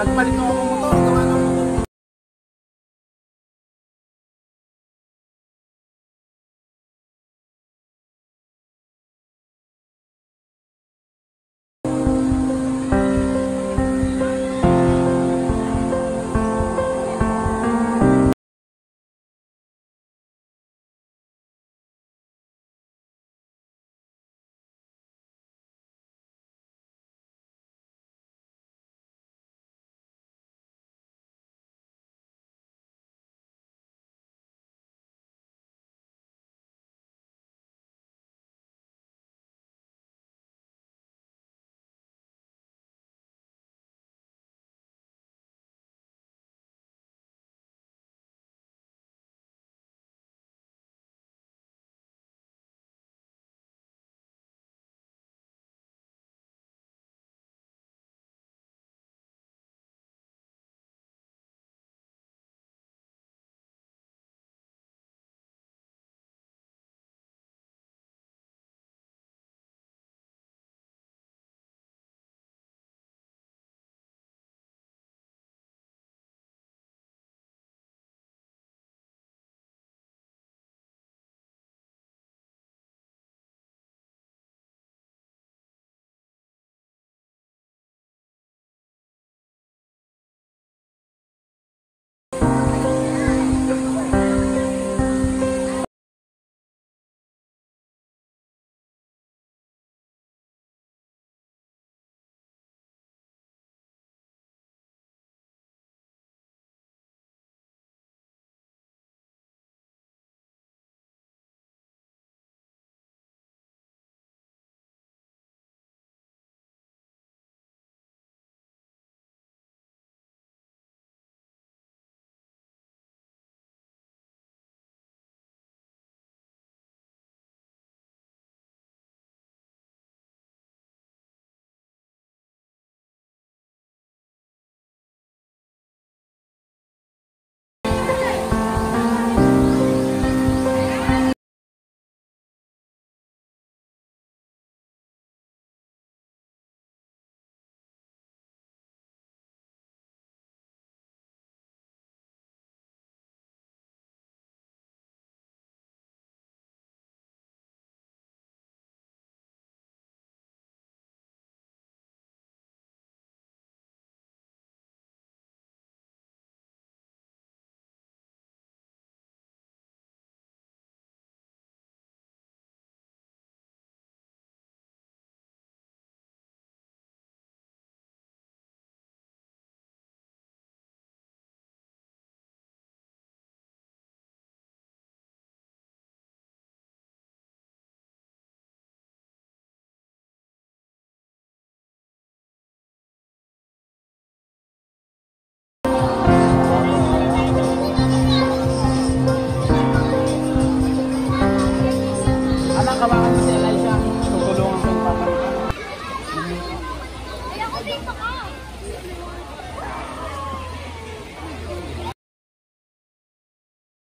Nagpalit ako ng Anak, kawakan mo si Elijah. Tutulungan ko yung papalitan.